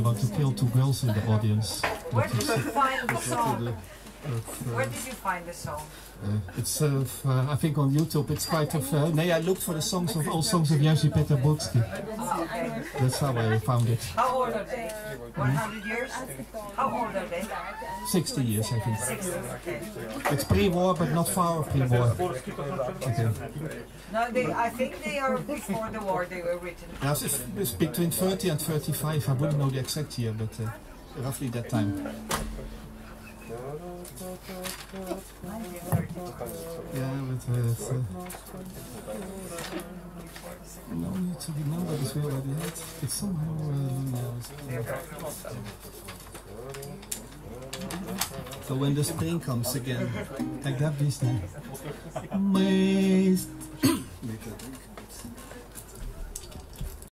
You want to kill two girls in the audience. Where did you find the song? Uh, Where did you find the song? uh, it's, uh, uh, I think on YouTube it's quite of, uh, nee, I looked for the songs of all songs of Jerzy Petersburski. Oh, okay. That's how I found it. How old are they? 100 years? How old are they? 60 years, I think. 60. Okay. It's pre-war, but not far pre-war. Okay. No, they, I think they are before the war they were written. It's, it's between 30 and 35. I wouldn't know the exact year, but uh, roughly that time. Yeah, but uh, it's, uh, no need to remember this we already had. It's somehow uh, So when the spring comes again, like that business. Mist.